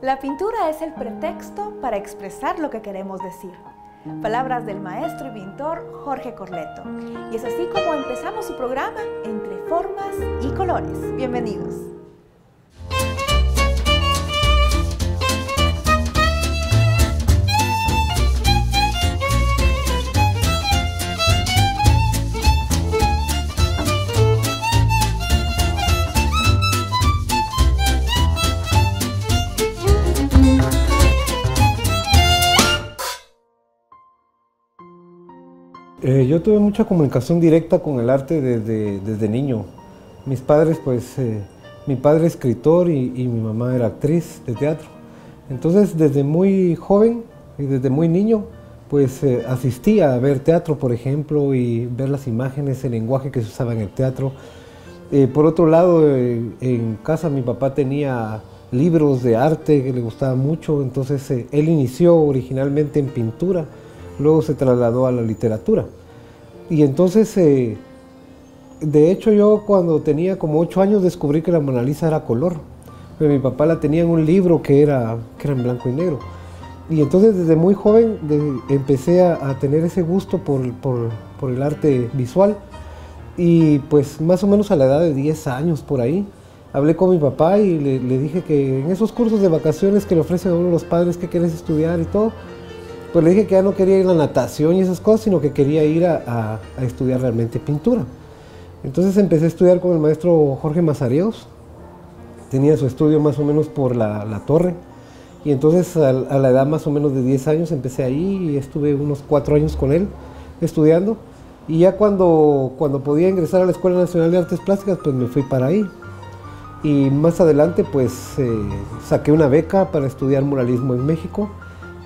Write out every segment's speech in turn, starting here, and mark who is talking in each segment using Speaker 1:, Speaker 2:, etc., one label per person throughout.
Speaker 1: La pintura es el pretexto para expresar lo que queremos decir. Palabras del maestro y pintor Jorge Corleto. Y es así como empezamos su programa Entre Formas y Colores. Bienvenidos.
Speaker 2: Eh, yo tuve mucha comunicación directa con el arte desde, desde niño. Mis padres, pues, eh, mi padre escritor y, y, mi mamá era actriz de teatro. Entonces, desde muy joven y desde muy niño, pues eh, asistía a ver teatro, por ejemplo, y ver las imágenes, el lenguaje que se usaba en el teatro. por otro lado, en casa mi papá tenía libros de arte que le gustaba mucho, entonces él inició originalmente en pintura luego se trasladó a la literatura. Y entonces, eh, de hecho yo cuando tenía como ocho años descubrí que la Mona Lisa era color. mi papá la tenía en un libro que era, que era en blanco y negro. Y entonces desde muy joven empecé a, tener ese gusto por, por, el arte visual. Y pues más o menos a la edad de 10 años por ahí, hablé con mi papá y le, dije que en esos cursos de vacaciones que le ofrecen a uno los padres que quieres estudiar y todo, pues le dije que ya no quería ir a la natación y esas cosas, sino que quería ir a, estudiar realmente pintura. Entonces empecé a estudiar con el maestro Jorge Mazareos. Tenía su estudio más o menos por la, torre. Y entonces a, la edad más o menos de 10 años empecé ahí y estuve unos 4 años con él estudiando. Y ya cuando, cuando podía ingresar a la Escuela Nacional de Artes Plásticas, pues me fui para ahí. Y más adelante pues eh, saqué una beca para estudiar muralismo en México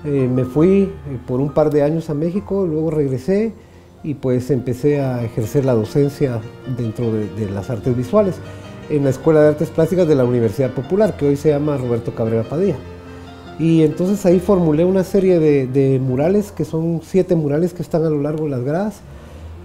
Speaker 2: eh, me fui eh, por un par de años a México, luego regresé y pues empecé a ejercer la docencia dentro de, las artes visuales en la Escuela de Artes Plásticas de la Universidad Popular, que hoy se llama Roberto Cabrera Padilla. Y entonces ahí formulé una serie de, murales, que son siete murales que están a lo largo de las gradas,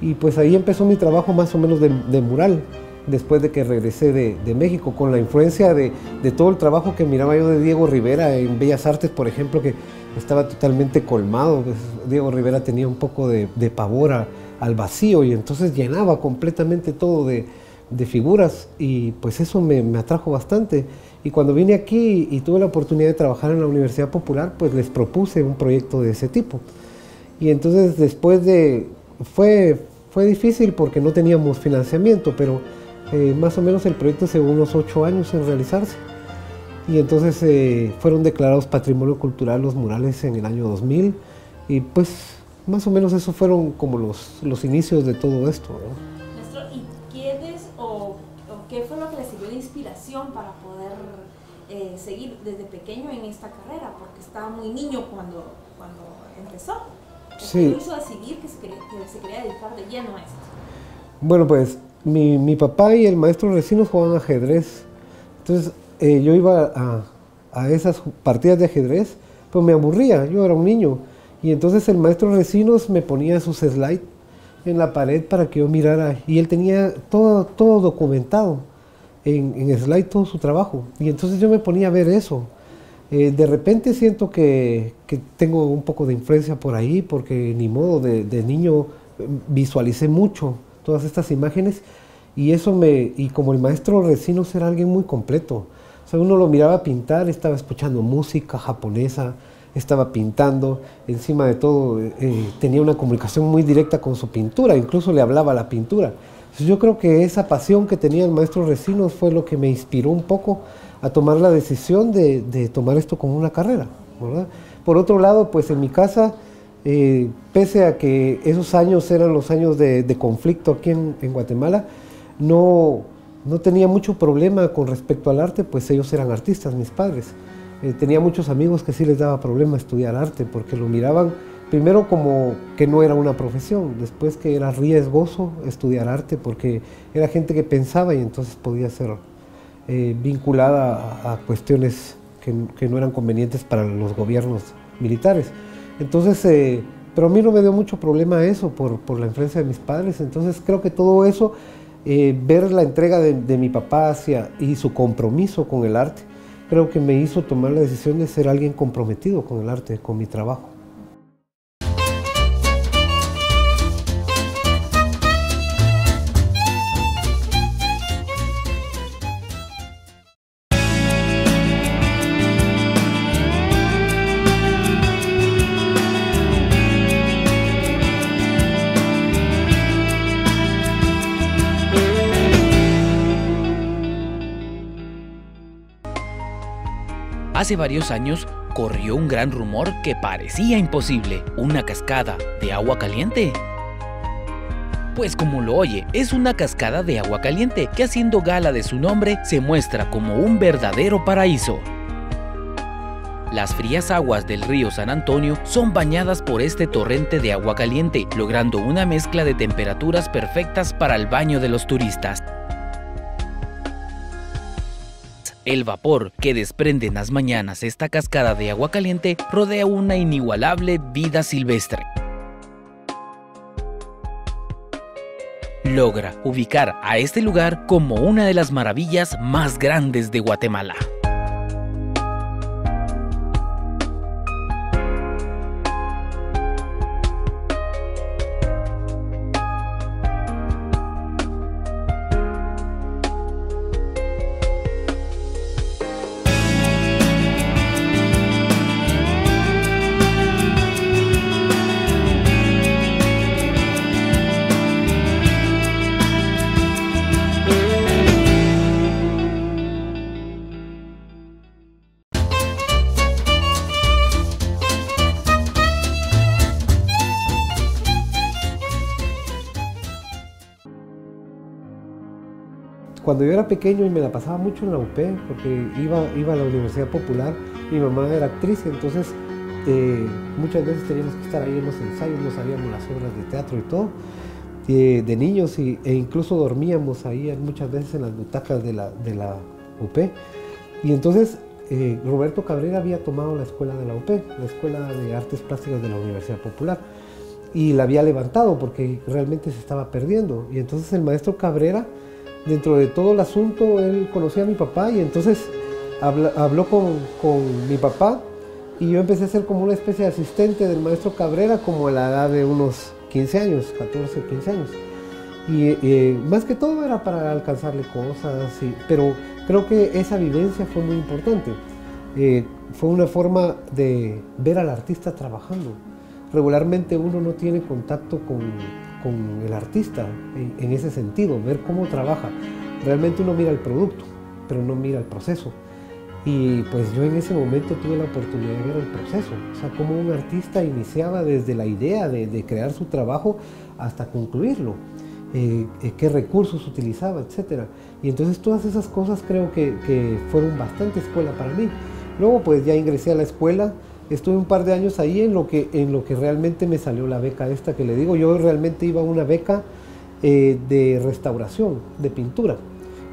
Speaker 2: y pues ahí empezó mi trabajo más o menos de, mural, después de que regresé de, México, con la influencia de, de, todo el trabajo que miraba yo de Diego Rivera en Bellas Artes, por ejemplo, que estaba totalmente colmado. Diego Rivera tenía un poco de, pavor al vacío y entonces llenaba completamente todo de, figuras y pues eso me, atrajo bastante. Y cuando vine aquí y tuve la oportunidad de trabajar en la Universidad Popular, pues les propuse un proyecto de ese tipo. Y entonces después de... Fue, fue difícil porque no teníamos financiamiento, pero eh, más o menos el proyecto se unos ocho años en realizarse. Y entonces eh, fueron declarados Patrimonio Cultural los murales en el año 2000 y pues más o menos eso fueron como los, los inicios de todo esto.
Speaker 1: ¿y quiénes o, qué fue lo que le sirvió de inspiración para poder eh, seguir desde pequeño en esta carrera? Porque estaba muy niño cuando, cuando empezó.
Speaker 2: Sí.
Speaker 1: ¿Qué hizo decidir que se, quería, que se quería dedicar de lleno a esto?
Speaker 2: Bueno, pues mi, mi papá y el maestro Recinos jugaban ajedrez. Entonces eh, yo iba a, esas partidas de ajedrez, pues me aburría, yo era un niño. Y entonces el maestro Recinos me ponía sus slides en la pared para que yo mirara. Y él tenía todo, todo documentado en, en slide, todo su trabajo. Y entonces yo me ponía a ver eso. Eh, de repente siento que, tengo un poco de influencia por ahí, porque ni modo, de, de niño eh, visualicé mucho todas estas imágenes. Y eso me, y como el maestro Recinos era alguien muy completo, uno lo miraba pintar, estaba escuchando música japonesa, estaba pintando, encima de todo eh, eh, tenía una comunicación muy directa con su pintura, incluso le hablaba a la pintura. yo creo que esa pasión que tenía el maestro Recinos fue lo que me inspiró un poco a tomar la decisión de, tomar esto como una carrera. Por otro lado, pues en mi casa, eh, pese a que esos años eran los años de, conflicto aquí en Guatemala, no, no tenía mucho problema con respecto al arte, pues ellos eran artistas, mis padres. Eh, tenía muchos amigos que sí les daba problema estudiar arte porque lo miraban primero como que no era una profesión, después que era riesgoso estudiar arte porque era gente que pensaba y entonces podía ser eh, vinculada a, cuestiones que, no eran convenientes para los gobiernos militares. Entonces, eh, pero a mí no me dio mucho problema eso por, por la influencia de mis padres, entonces creo que todo eso eh, ver la entrega de, mi papá hacia, y su compromiso con el arte, creo que me hizo tomar la decisión de ser alguien comprometido con el arte, con mi trabajo.
Speaker 3: Varios años corrió un gran rumor que parecía imposible, una cascada de agua caliente. Pues como lo oye, es una cascada de agua caliente que haciendo gala de su nombre se muestra como un verdadero paraíso. Las frías aguas del río San Antonio son bañadas por este torrente de agua caliente, logrando una mezcla de temperaturas perfectas para el baño de los turistas. El vapor que desprende en las mañanas esta cascada de agua caliente rodea una inigualable vida silvestre. Logra ubicar a este lugar como una de las maravillas más grandes de Guatemala.
Speaker 2: Cuando yo era pequeño y me la pasaba mucho en la UP, porque iba, iba a la Universidad Popular, mi mamá era actriz, entonces eh, muchas veces teníamos que estar ahí en los ensayos, no sabíamos las obras de teatro y todo, de niños, y, e incluso dormíamos ahí muchas veces en las butacas de la, de la UP. Y entonces eh, Roberto Cabrera había tomado la escuela de la UP, la Escuela de Artes Plásticas de la Universidad Popular, y la había levantado porque realmente se estaba perdiendo. Y entonces el maestro Cabrera dentro de todo el asunto, él conocía a mi papá y entonces habló, con, mi papá y yo empecé a ser como una especie de asistente del maestro Cabrera como a la edad de unos 15 años, 14, 15 años. Y más que todo era para alcanzarle cosas, pero creo que esa vivencia fue muy importante. Eh, fue una forma de ver al artista trabajando. Regularmente uno no tiene contacto con, con el artista en, ese sentido, ver cómo trabaja. Realmente uno mira el producto, pero no mira el proceso. Y pues yo en ese momento tuve la oportunidad de ver el proceso, o sea, cómo un artista iniciaba desde la idea de, crear su trabajo hasta concluirlo, eh, eh, qué recursos utilizaba, etc. Y entonces todas esas cosas creo que, que fueron bastante escuela para mí. Luego pues ya ingresé a la escuela, estuve un par de años ahí en lo que, en lo que realmente me salió la beca esta que le digo. Yo realmente iba a una beca eh, de restauración, de pintura.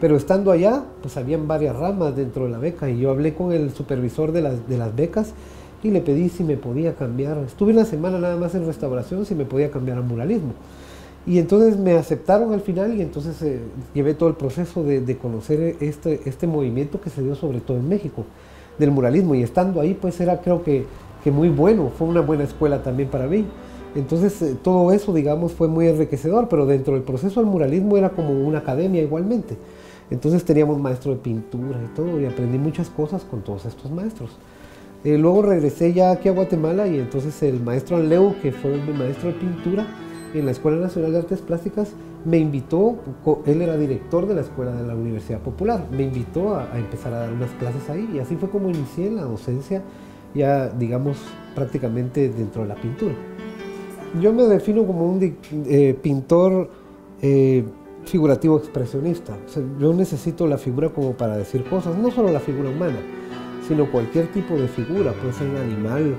Speaker 2: Pero estando allá, pues habían varias ramas dentro de la beca y yo hablé con el supervisor de las, de las becas y le pedí si me podía cambiar. Estuve una semana nada más en restauración, si me podía cambiar a muralismo. Y entonces me aceptaron al final y entonces eh, llevé todo el proceso de, de conocer este, este movimiento que se dio sobre todo en México del muralismo y estando ahí pues era creo que, que muy bueno, fue una buena escuela también para mí. Entonces eh, todo eso digamos fue muy enriquecedor, pero dentro del proceso del muralismo era como una academia igualmente. Entonces teníamos maestro de pintura y todo y aprendí muchas cosas con todos estos maestros. Eh, luego regresé ya aquí a Guatemala y entonces el maestro Anleu, que fue mi maestro de pintura en la Escuela Nacional de Artes Plásticas, me invitó, él era director de la escuela de la Universidad Popular, me invitó a, empezar a dar unas clases ahí y así fue como inicié la docencia ya digamos prácticamente dentro de la pintura. Yo me defino como un eh, pintor eh, figurativo expresionista. yo necesito la figura como para decir cosas, no solo la figura humana, sino cualquier tipo de figura, puede ser un animal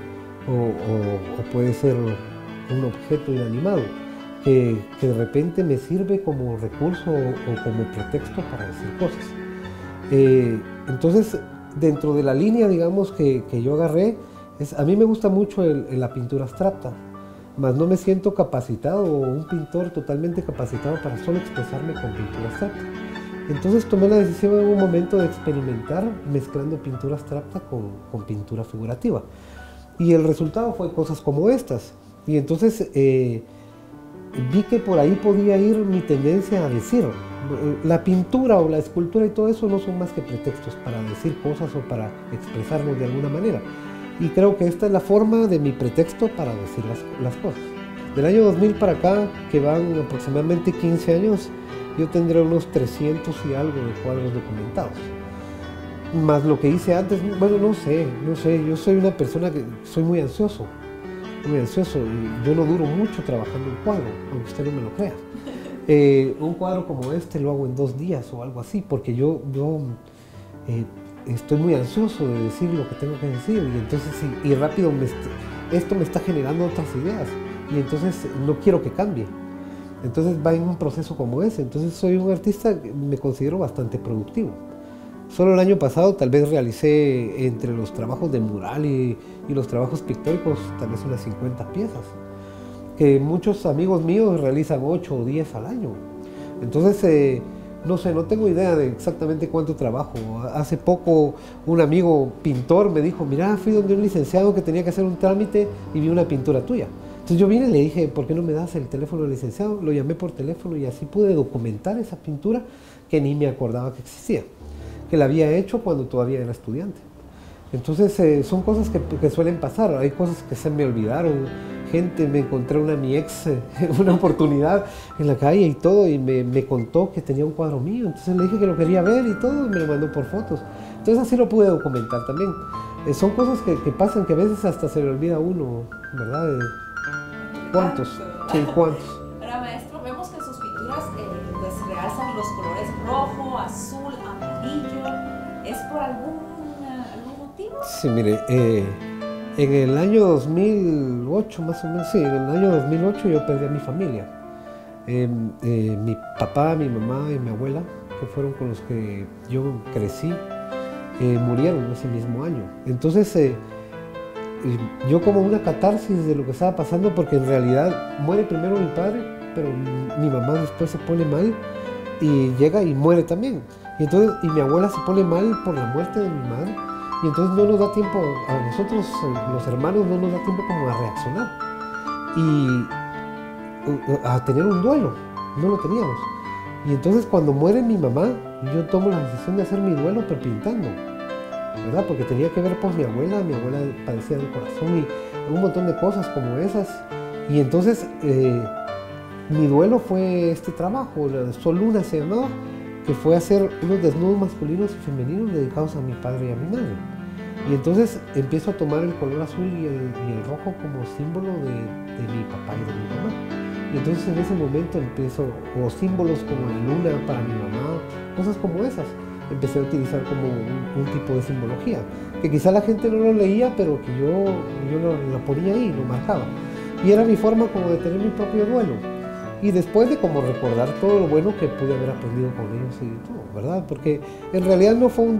Speaker 2: o puede ser un objeto inanimado que, de repente me sirve como recurso o, como pretexto para decir cosas. Eh, entonces, dentro de la línea, digamos, que, yo agarré, es, a mí me gusta mucho la pintura abstracta, mas no me siento capacitado o un pintor totalmente capacitado para solo expresarme con pintura abstracta. Entonces tomé la decisión en un momento de experimentar mezclando pintura abstracta con, con pintura figurativa. Y el resultado fue cosas como estas. Y entonces eh, vi que por ahí podía ir mi tendencia a decir, la pintura o la escultura y todo eso no son más que pretextos para decir cosas o para expresarnos de alguna manera. Y creo que esta es la forma de mi pretexto para decir las, las cosas. Del año 2000 para acá, que van aproximadamente 15 años, yo tendré unos 300 y algo de cuadros documentados. Más lo que hice antes, bueno, no sé, no sé, yo soy una persona que soy muy ansioso, muy ansioso y yo no duro mucho trabajando un cuadro, aunque usted no me lo crea. Eh, un cuadro como este lo hago en dos días o algo así, porque yo, yo eh, estoy muy ansioso de decir lo que tengo que decir y entonces y, rápido esto me está generando otras ideas y entonces no quiero que cambie. Entonces va en un proceso como ese. Entonces soy un artista me considero bastante productivo. Solo el año pasado tal vez realicé entre los trabajos de mural y, los trabajos pictóricos tal vez unas 50 piezas, que muchos amigos míos realizan 8 o 10 al año. Entonces, eh, no sé, no tengo idea de exactamente cuánto trabajo. Hace poco un amigo pintor me dijo, mira, fui donde un licenciado que tenía que hacer un trámite y vi una pintura tuya. Entonces yo vine y le dije, ¿por qué no me das el teléfono del licenciado? Lo llamé por teléfono y así pude documentar esa pintura que ni me acordaba que existía, que la había hecho cuando todavía era estudiante. Entonces eh, son cosas que, suelen pasar, hay cosas que se me olvidaron. Gente, me encontré una mi ex, una oportunidad en la calle y todo, y me, contó que tenía un cuadro mío. Entonces le dije que lo quería ver y todo, y me lo mandó por fotos. Entonces así lo pude documentar también. Eh, son cosas que, pasan que a veces hasta se le olvida a uno, ¿verdad? Eh, ¿Cuántos? Sí, ¿cuántos? Sí, mire, eh, en el año 2008, más o menos, sí, en el año 2008 yo perdí a mi familia. Em, eh, mi papá, mi mamá y mi abuela, que fueron con los que yo crecí, murieron ese mismo año. Entonces, yo como una catarsis de lo que estaba pasando, porque en realidad muere primero mi padre, pero mi mamá después se pone mal y llega y muere también. Y, entonces, y mi abuela se pone mal por la muerte de mi madre. Y entonces no nos da tiempo, a nosotros eh, los hermanos no nos da tiempo como a reaccionar. Y a tener un duelo, no lo teníamos. Y entonces cuando muere mi mamá, yo tomo la decisión de hacer mi duelo pero pintando. ¿verdad? Porque tenía que ver por mi abuela, mi abuela padecía del corazón y un montón de cosas como esas. Y entonces eh, mi duelo fue este trabajo, Sol Luna se llamaba, que fue hacer unos desnudos masculinos y femeninos dedicados a mi padre y a mi madre. Y entonces empiezo a tomar el color azul y el, rojo como símbolo de, de, mi papá y de mi mamá. Y entonces en ese momento empiezo, o símbolos como la luna para mi mamá, cosas como esas empecé a utilizar como un, tipo de simbología, que quizá la gente no lo leía, pero que yo, yo lo, ponía ahí, lo marcaba. Y era mi forma como de tener mi propio duelo. Y después de como recordar todo lo bueno que pude haber aprendido con ellos y todo, ¿verdad? Porque en realidad no fue un,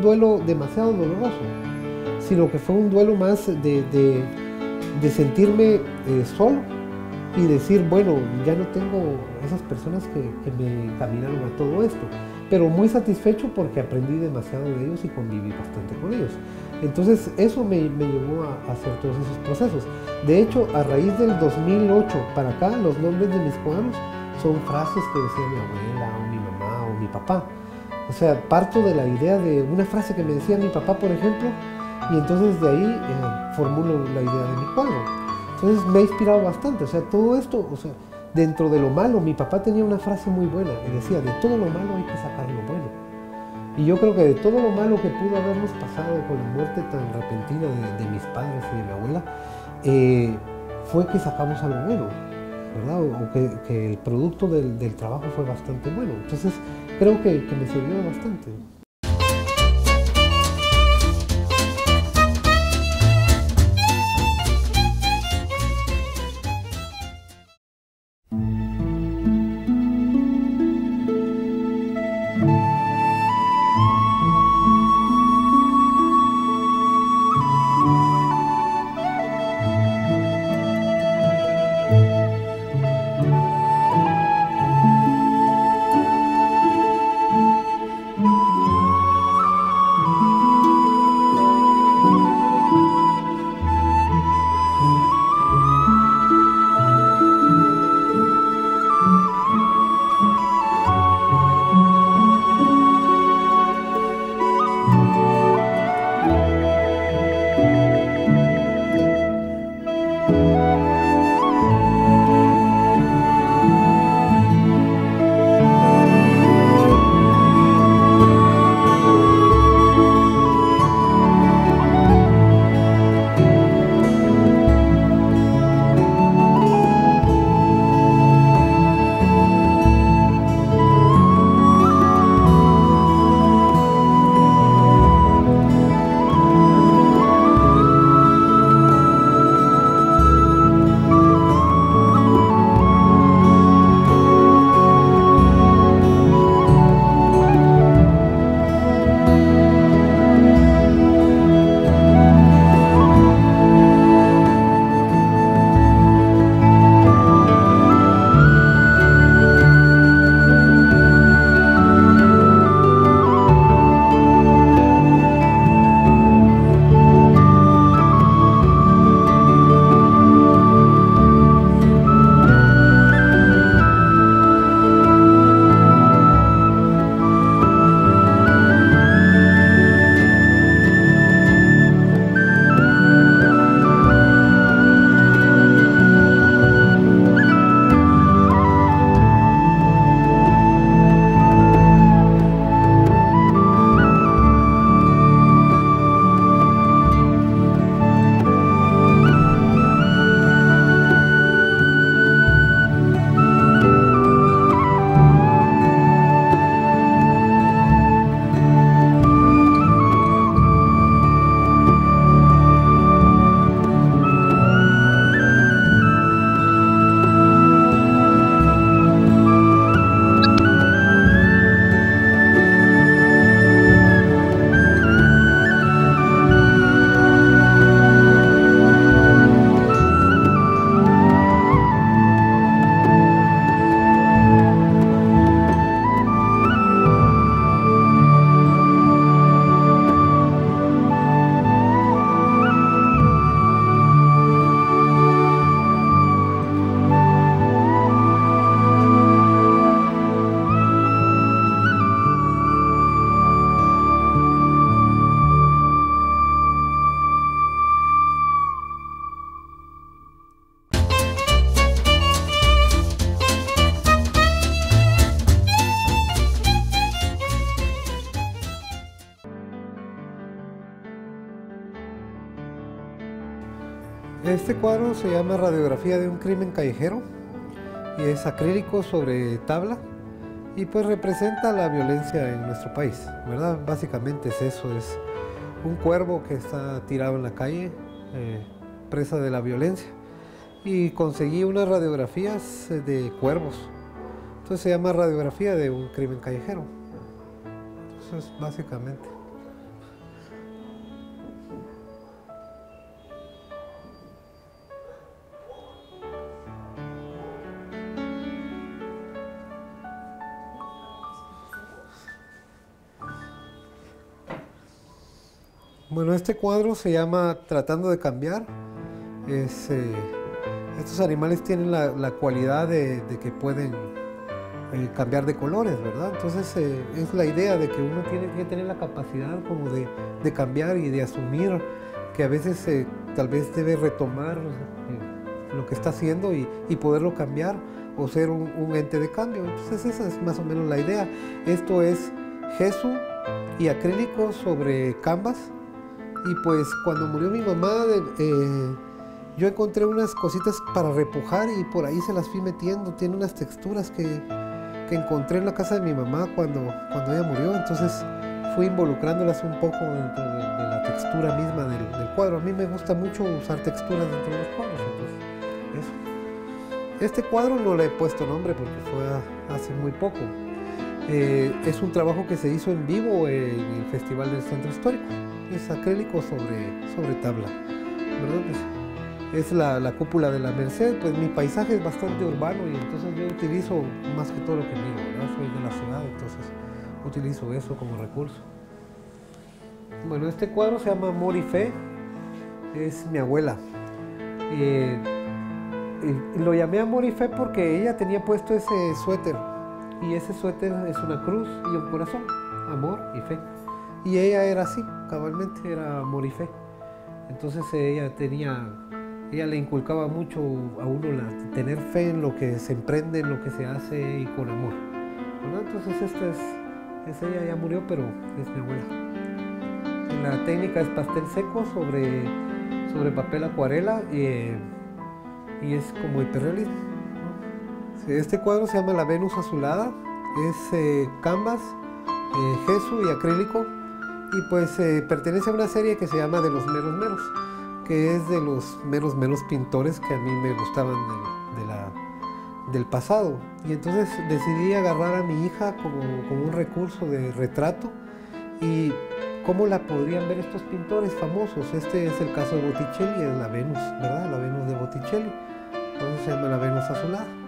Speaker 2: duelo demasiado doloroso, sino que fue un duelo más de, de, sentirme eh, solo y decir, bueno, ya no tengo esas personas que, que me encaminaron a todo esto pero muy satisfecho porque aprendí demasiado de ellos y conviví bastante con ellos. Entonces eso me, llevó a, hacer todos esos procesos. De hecho, a raíz del 2008 para acá, los nombres de mis cuadros son frases que decía mi abuela o mi mamá o mi papá. O sea, parto de la idea de una frase que me decía mi papá, por ejemplo, y entonces de ahí eh, formulo la idea de mi cuadro. Entonces me ha inspirado bastante. O sea, todo esto, o sea, dentro de lo malo, mi papá tenía una frase muy buena que decía, de todo lo malo hay que sacar lo bueno. Y yo creo que de todo lo malo que pudo habernos pasado con la muerte tan repentina de, mis padres y de mi abuela, eh, fue que sacamos algo bueno, ¿verdad? O, que, el producto del, trabajo fue bastante bueno. Entonces creo que me sirvió bastante. Este cuadro se llama Radiografía de un crimen callejero y es acrílico sobre tabla y pues representa la violencia en nuestro país, ¿verdad? Básicamente es eso, es un cuervo que está tirado en la calle, eh, presa de la violencia y conseguí unas radiografías eh, de cuervos. Entonces se llama radiografía de un crimen callejero. Entonces básicamente. Bueno, este cuadro se llama Tratando de cambiar. Eh, estos animales tienen la, cualidad de, que pueden eh, cambiar de colores, ¿verdad? Entonces eh, es la idea de que uno tiene que tener la capacidad como de, cambiar y de asumir que a veces tal vez debe retomar lo que está haciendo y, poderlo cambiar o ser un, un, ente de cambio. Entonces esa es más o menos la idea. Esto es gesso y acrílico sobre canvas y pues cuando murió mi mamá, eh, yo encontré unas cositas para repujar y por ahí se las fui metiendo. Tiene unas texturas que, encontré en la casa de mi mamá cuando, cuando ella murió. Entonces fui involucrándolas un poco dentro de, la textura misma del, cuadro. A mí me gusta mucho usar texturas dentro de los cuadros. Este cuadro no le he puesto nombre porque fue hace muy poco. Eh, es un trabajo que se hizo en vivo en el Festival del Centro Histórico es acrílico sobre, sobre tabla. es la, cúpula de la Merced, pues mi paisaje es bastante urbano y entonces yo utilizo más que todo lo que miro, soy de la ciudad, entonces utilizo eso como recurso. Bueno, este cuadro se llama Amor y Fe, es mi abuela. Eh, lo llamé Amor y Fe porque ella tenía puesto ese suéter y ese suéter es una cruz y un corazón, amor y fe. Y ella era así, cabalmente, era fe. Entonces ella tenía, ella le inculcaba mucho a uno la, tener fe en lo que se emprende, en lo que se hace y con amor. Entonces esta es, es, ella, ya murió, pero es mi abuela. La técnica es pastel seco sobre, sobre papel acuarela y, y es como hiperrealismo. Este cuadro se llama La Venus Azulada, es eh, canvas, eh, y acrílico y pues eh, pertenece a una serie que se llama De los meros meros, que es de los meros meros pintores que a mí me gustaban del pasado. Y entonces decidí agarrar a mi hija como, como un recurso de retrato y cómo la podrían ver estos pintores famosos. Este es el caso de Botticelli, es la Venus, ¿verdad? La Venus de Botticelli. Entonces se llama la Venus azulada.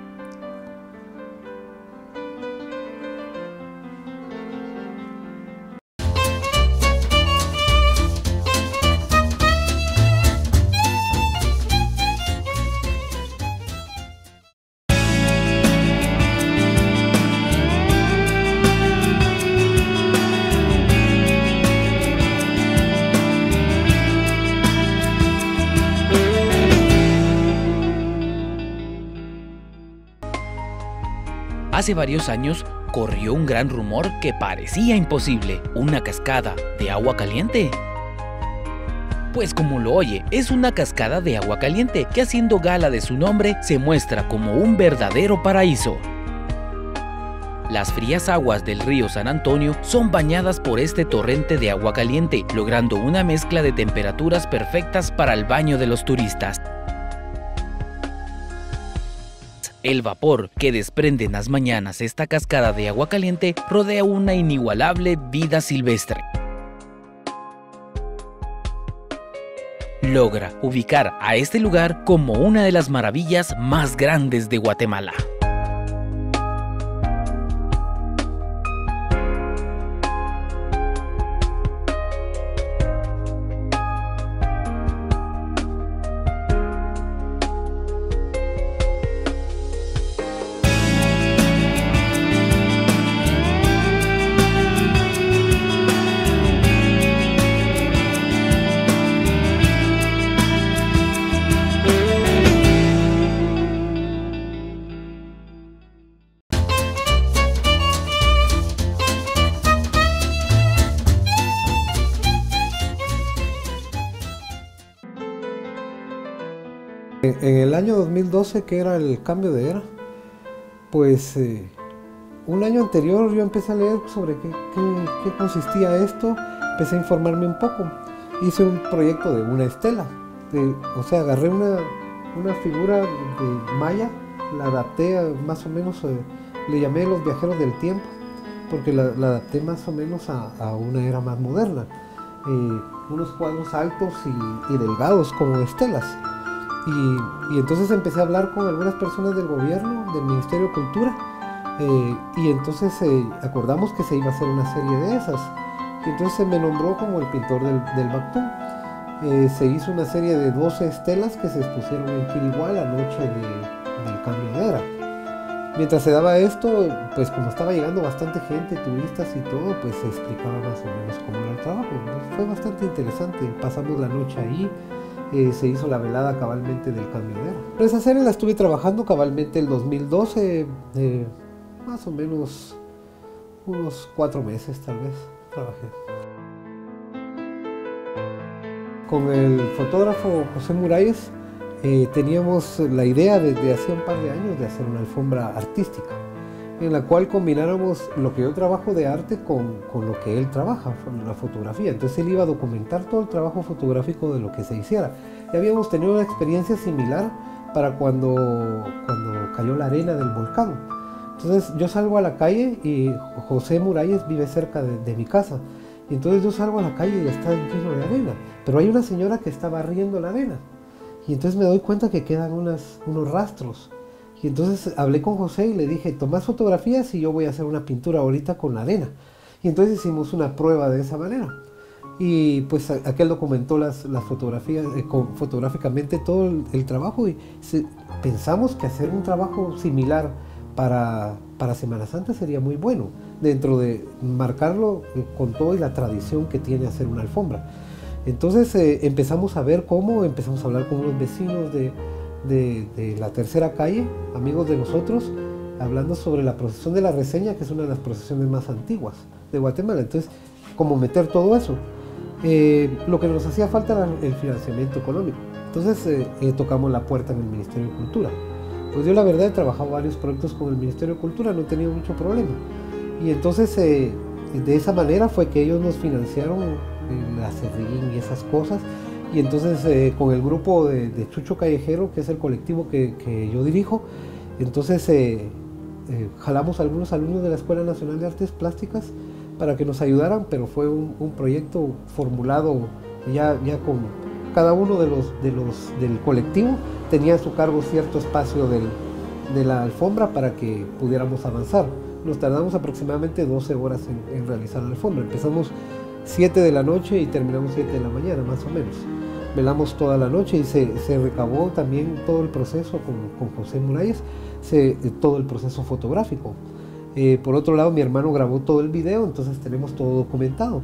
Speaker 3: Hace varios años corrió un gran rumor que parecía imposible, una cascada de agua caliente. Pues como lo oye, es una cascada de agua caliente que haciendo gala de su nombre se muestra como un verdadero paraíso. Las frías aguas del río San Antonio son bañadas por este torrente de agua caliente, logrando una mezcla de temperaturas perfectas para el baño de los turistas. El vapor que desprende en las mañanas esta cascada de agua caliente rodea una inigualable vida silvestre. Logra ubicar a este lugar como una de las maravillas más grandes de Guatemala.
Speaker 2: Año 2012, que era el cambio de era, pues eh, un año anterior yo empecé a leer sobre qué, consistía esto, empecé a informarme un poco. Hice un proyecto de una estela, o sea, agarré una, una figura de maya, la adapté más o menos, eh, le llamé los viajeros del tiempo, porque la, adapté más o menos a, una era más moderna. Eh, unos cuadros altos y delgados como estelas. Y, entonces empecé a hablar con algunas personas del gobierno, del Ministerio de Cultura, eh, y entonces eh, acordamos que se iba a hacer una serie de esas. Y entonces se me nombró como el pintor del, del eh, se hizo una serie de 12 estelas que se expusieron en Quiriguá la noche del cambio de era. Mientras se daba esto, pues como estaba llegando bastante gente, turistas y todo, pues se explicaba más o menos cómo era el trabajo. fue bastante interesante. Pasamos la noche ahí, eh, se hizo la velada cabalmente del camionero. esa serie la estuve trabajando cabalmente el 2012, eh, más o menos unos cuatro meses tal vez trabajé. Con el fotógrafo José Muralles eh, teníamos la idea desde hace un par de años de hacer una alfombra artística en la cual combináramos lo que yo trabajo de arte con, con, lo que él trabaja, la fotografía. Entonces él iba a documentar todo el trabajo fotográfico de lo que se hiciera. Ya habíamos tenido una experiencia similar para cuando, cuando cayó la arena del volcán. Entonces yo salgo a la calle y José Muralles vive cerca de, mi casa. Y entonces yo salgo a la calle y está lleno de arena. Pero hay una señora que está barriendo la arena. Y entonces me doy cuenta que quedan unos rastros. Y entonces hablé con José y le dije, tomás fotografías y yo voy a hacer una pintura ahorita con la arena. Y entonces hicimos una prueba de esa manera. Y pues aquel documentó las, las fotografías, eh, fotográficamente todo el, trabajo y pensamos que hacer un trabajo similar para, para Semana Santa sería muy bueno, dentro de marcarlo eh, con toda la tradición que tiene hacer una alfombra. Entonces eh, empezamos a ver cómo, empezamos a hablar con unos vecinos de, de, la tercera calle, amigos de nosotros, hablando sobre la procesión de la reseña, que es una de las procesiones más antiguas de Guatemala. Entonces, ¿cómo meter todo eso? Eh, lo que nos hacía falta era el financiamiento económico. Entonces eh, eh, tocamos la puerta en el Ministerio de Cultura. Pues yo la verdad he trabajado varios proyectos con el Ministerio de Cultura, no he tenido mucho problema. Y entonces de esa manera fue que ellos nos financiaron la serrín y esas cosas y entonces eh, con el grupo de, Chucho Callejero, que es el colectivo que, yo dirijo, entonces eh, eh, jalamos a algunos alumnos de la Escuela Nacional de Artes Plásticas para que nos ayudaran, pero fue un, proyecto formulado ya, ya con cada uno de los, de los del colectivo tenía a su cargo cierto espacio de la alfombra para que pudiéramos avanzar. Nos tardamos aproximadamente 12 horas en, en realizar la alfombra. Empezamos 7 de la noche y terminamos 7 de la mañana, más o menos velamos toda la noche y se, recabó también todo el proceso con, José Muralles, se, todo el proceso fotográfico. Eh, por otro lado, mi hermano grabó todo el video, entonces tenemos todo documentado.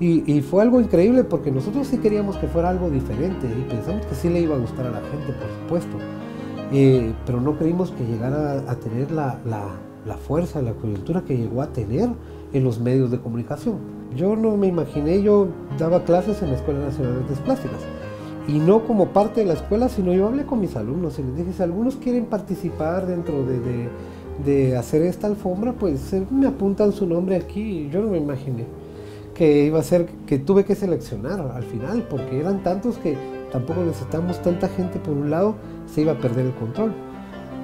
Speaker 2: Y, fue algo increíble porque nosotros sí queríamos que fuera algo diferente y pensamos que sí le iba a gustar a la gente, por supuesto. Eh, pero no creímos que llegara a, tener la, la, la fuerza, la coyuntura que llegó a tener en los medios de comunicación. Yo no me imaginé, yo daba clases en la Escuela Nacional de Artes Plásticas y no como parte de la escuela, sino yo hablé con mis alumnos y les dije, si algunos quieren participar dentro de, hacer esta alfombra, pues eh, me apuntan su nombre aquí. Yo no me imaginé que iba a ser, que tuve que seleccionar al final, porque eran tantos que tampoco necesitamos tanta gente por un lado, se iba a perder el control.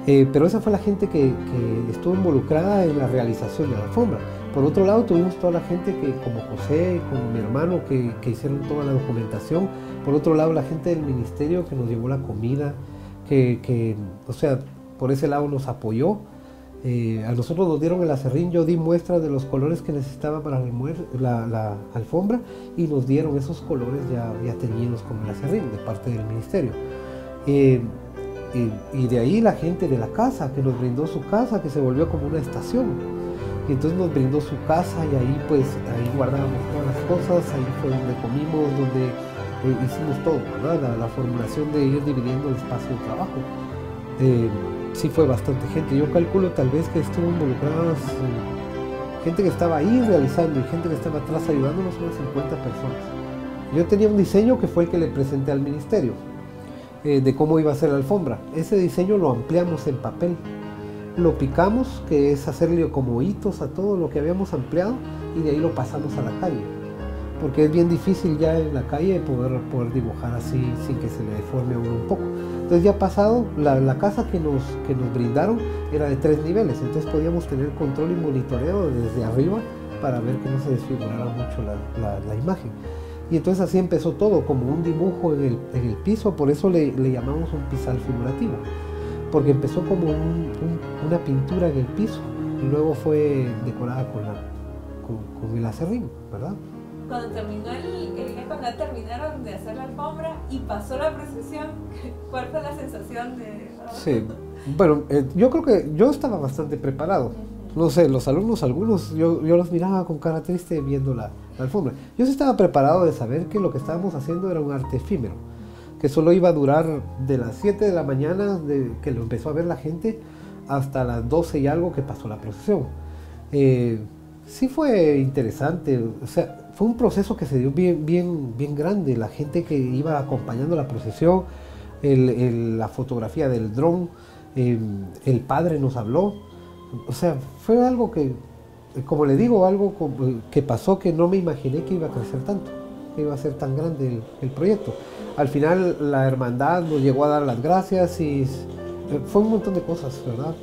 Speaker 2: Eh, pero esa fue la gente que, que, estuvo involucrada en la realización de la alfombra. Por otro lado, tuvimos toda la gente que, como José, como mi hermano, que, que hicieron toda la documentación por otro lado, la gente del ministerio que nos llevó la comida, que, o sea, por ese lado nos apoyó. Eh, a nosotros nos dieron el acerrín, yo di muestras de los colores que necesitaba para la, la, alfombra y nos dieron esos colores ya, ya teñidos con el acerrín de parte del ministerio. Eh, y de ahí la gente de la casa, que nos brindó su casa, que se volvió como una estación. Y entonces nos brindó su casa y ahí pues ahí guardábamos todas las cosas, ahí fue donde comimos, donde eh, hicimos todo, La, formulación de ir dividiendo el espacio de trabajo. Eh, sí fue bastante gente. Yo calculo tal vez que estuvo involucradas eh, gente que estaba ahí realizando y gente que estaba atrás ayudándonos, unas 50 personas. Yo tenía un diseño que fue el que le presenté al ministerio. eh, de cómo iba a ser la alfombra. Ese diseño lo ampliamos en papel. Lo picamos, que es hacerle como hitos a todo lo que habíamos ampliado, y de ahí lo pasamos a la calle. Porque es bien difícil ya en la calle poder, dibujar así sin que se le deforme a uno un poco. Entonces ya pasado, la, casa que nos, que nos brindaron era de tres niveles, entonces podíamos tener control y monitoreo desde arriba para ver que no se desfigurara mucho la, imagen. Y entonces así empezó todo, como un dibujo en el, piso, por eso le, llamamos un pisal figurativo, porque empezó como una pintura en el piso y luego fue decorada con, la, con, el acerrín, ¿verdad?
Speaker 1: Cuando terminó el, el, cuando terminaron de hacer la alfombra y pasó la procesión, ¿cuál fue la sensación de...?
Speaker 2: Sí, bueno, eh, yo creo que yo estaba bastante preparado no sé, los alumnos, algunos, yo, los miraba con cara triste viendo la, alfombra. Yo sí estaba preparado de saber que lo que estábamos haciendo era un arte efímero, que solo iba a durar de las 7 de la mañana, de, que lo empezó a ver la gente, hasta las 12 y algo que pasó la procesión. Eh, sí fue interesante, o sea, fue un proceso que se dio bien, bien, bien grande. La gente que iba acompañando la procesión, la fotografía del dron, eh, el padre nos habló o sea, fue algo que, como le digo, algo que pasó que no me imaginé que iba a crecer tanto, que iba a ser tan grande el, proyecto. Al final la hermandad nos llegó a dar las gracias y fue un montón de cosas, ¿verdad?